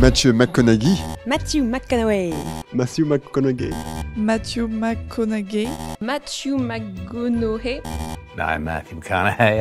Matthew McConaughey. Matthew McConaughey. Matthew McConaughey. Matthew McConaughey. Matthew McConaughey. I'm Matthew McConaughey.